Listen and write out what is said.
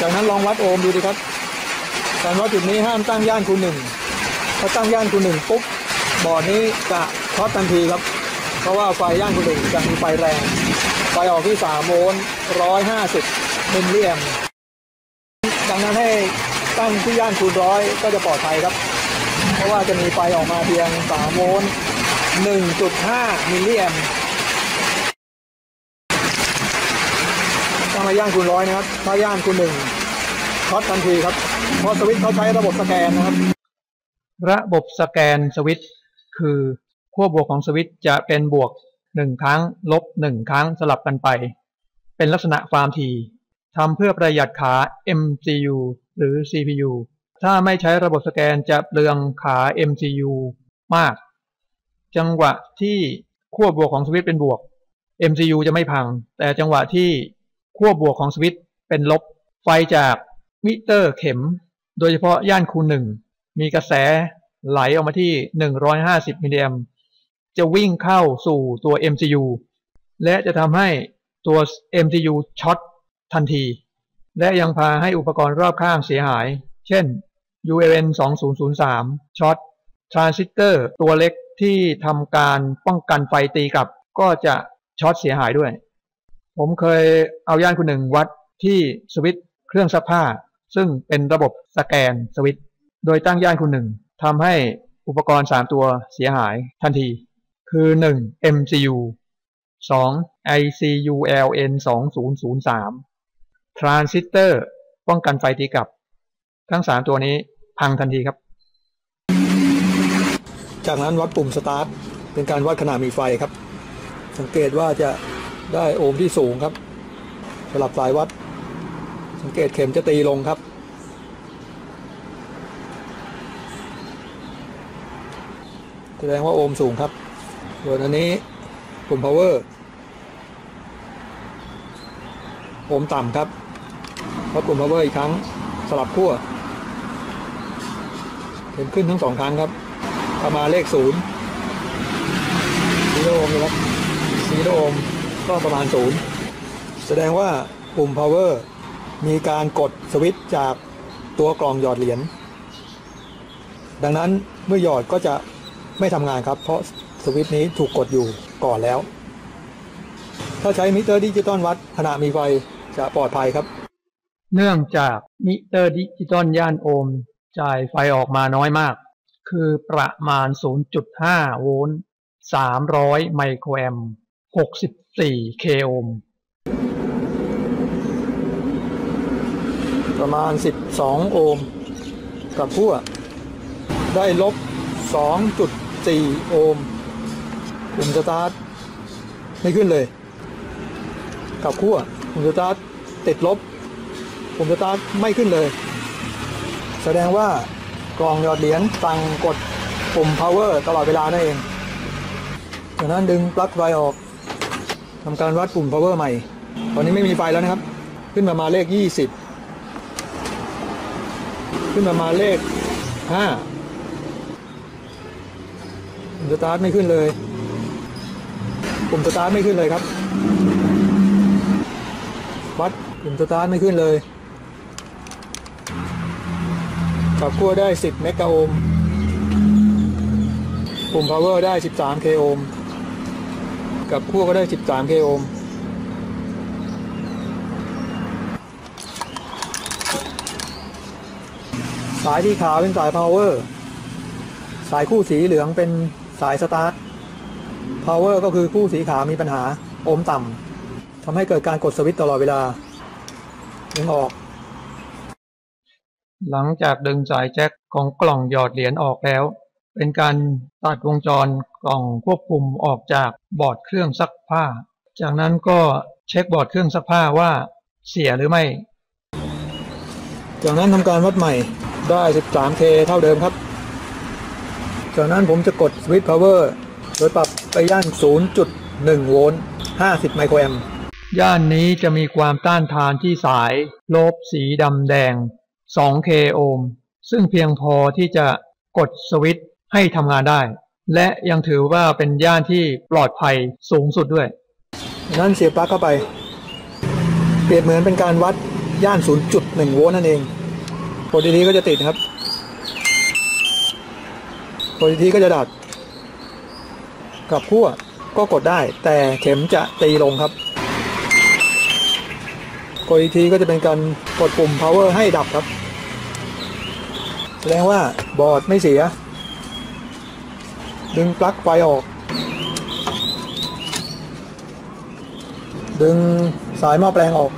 จากนั้นลองวัดโอห์มดูดิครับ การวัดจุดนี้ห้ามตั้งย่านคูณหนึ่งถ้าตั้งย่านคูณหนึ่งปุ๊บบอร์ดนี้จะช็อตทันทีครับ เพราะว่าไฟย่านคูณหนึ่งจะมีไฟแรง ไฟออกที่3โวลต์150มิลลิแอมป์ดังนั้นให้ตั้งที่ย่านคูณร้อยก็จะปลอดภัยครับ เพราะว่าจะมีไฟออกมาเพียง3โวลต์1.5มิลลิแอมป์ตั้ง มาย่านคูณร้อยนะครับ ถ้าย่านคูณหนึ่งช็อตทันทีครับ เพราะสวิตช์เขาใช้ระบบสแกนนะครับ ระบบสแกนสวิตช์คือขั้วบวกของสวิตช์จะเป็นบวกหนึ่งครั้ง ลบหนึ่งครั้งสลับกันไป เป็นลักษณะความถี่ทำเพื่อประหยัดขา MCU หรือ CPU ถ้าไม่ใช้ระบบสแกนจะเปลืองขา MCU มาก จังหวะที่ขั้วบวกของสวิตช์เป็นบวก MCU จะไม่พัง แต่จังหวะที่ ขั้วบวกของสวิตช์เป็นลบ ไฟจากมิเตอร์เข็ม โดยเฉพาะย่านคูณหนึ่งมีกระแสไหลออกมาที่ 150 มิลลิแอมจะวิ่งเข้าสู่ตัว MCU และจะทำให้ตัว MCU ช็อตทันที และยังพาให้อุปกรณ์รอบข้างเสียหาย เช่น ULN 2003ช็อตทรานซิสเตอร์ตัวเล็กที่ทำการป้องกันไฟตีกลับ ก็จะช็อตเสียหายด้วย ผมเคยเอาย่านคูณหนึ่งวัดที่สวิตช์เครื่องซักผ้า ซึ่งเป็นระบบสแกนสวิตช์โดยตั้งย่านคูณหนึ่งทำให้อุปกรณ์ 3 ตัวเสียหายทันที คือ 1. MCU 2. IC ULN 2003 ทรานซิสเตอร์ป้องกันไฟตีกลับ ทั้ง 3 ตัวนี้พังทันทีครับ จากนั้นวัดปุ่มสตาร์ทเป็นการวัดขนาดมีไฟครับ สังเกตว่าจะ ได้โอห์มที่สูงครับ สลับสายวัด สังเกตเข็มจะตีลงครับ แสดงว่าโอห์มสูงครับ ส่วนอันนี้ปุ่ม power โอห์มต่ำครับวัดปุ่ม power อีกครั้งสลับขั้วเข็มขึ้นทั้งสองครั้งครับประมาณเลขศูนย์ซีโอห์มนะครับ ก็ประมาณศูนย์แสดงว่าปุ่ม power มีการกดสวิตช์จากตัวกล่องหยอดเหรียญดังนั้นเมื่อหยอดก็จะไม่ทำงานครับ เพราะสวิตช์นี้ถูกกดอยู่ก่อนแล้ว ถ้าใช้มิเตอร์ดิจิตอลวัดขณะมีไฟจะปลอดภัยครับ เนื่องจากมิเตอร์ดิจิตอลย่านโอห์มจ่ายไฟออกมาน้อยมาก คือประมาณ 0.5 โวลต์ 300 ไมโครแอมป์ 4 k โอห์มประมาณ 12 โอห์มกลับขั้วได้ลบ 2.4 โอห์มปุ่มสตาร์ทไม่ขึ้นเลย กลับขั้วปุ่มสตาร์ทติดลบปุ่มสตาร์ทไม่ขึ้นเลย แสดงว่ากล่องหยอดเหรียญสั่งกดปุ่ม power ตลอดเวลานั่นเองจากนั้นดึงปลั๊กไฟออก ทำการวัดปุ่ม power ใหม่ ตอนนี้ไม่มีไฟแล้วนะครับ ขึ้นมามาเลข 20 ขึ้นมามาเลข5ปุ่มสตาร์ทไม่ขึ้นเลย ปุ่มสตาร์ทไม่ขึ้นเลยครับ วัดปุ่มสตาร์ทไม่ขึ้นเลยกลับขั้วได้ 10 เมกะโอห์ม ปุ่ม power ได้ 13 k โอห์ม กลับขั้วก็ได้ 13 k โอห์มสายที่ขาวเป็นสาย power สายคู่สีเหลืองเป็นสายสตาร์ท power ก็คือคู่สีขาวมีปัญหาโอห์มต่ำทำให้เกิดการกดสวิตช์ตลอดเวลาดึงออก หลังจากดึงสายแจ็คของกล่องหยอดเหรียญออกแล้ว เป็นการตัดวงจรกล่องควบคุมออกจากบอร์ดเครื่องซักผ้า จากนั้นก็เช็คบอร์ดเครื่องซักผ้าว่าเสียหรือไม่ จากนั้นทำการวัดใหม่ได้ 13K เท่าเดิมครับ จากนั้นผมจะกดสวิตช์ power โดยปรับไปย่าน 0.1 โวลต์ 50 ไมโครแอมป์ย่านนี้จะมีความต้านทานที่สายโลบสีดำแดง 2K โอห์ม ซึ่งเพียงพอที่จะกดสวิตช์ ให้ทำงานได้ และยังถือว่าเป็นย่านที่ปลอดภัยสูงสุดด้วย นั้นเสียบปลั๊กเข้าไป เปรียบเหมือนเป็นการวัดย่าน 0.1 โวลต์นั่นเองกดทีๆก็จะติดครับกดทีๆก็จะดับกลับขั้วก็กดได้ แต่เข็มจะตีลงครับ กดอีกทีก็จะเป็นการกดปุ่ม power ให้ดับครับ แสดงว่าบอร์ดไม่เสีย ดึงปลั๊กไฟออก ดึงสายหม้อแปลงออก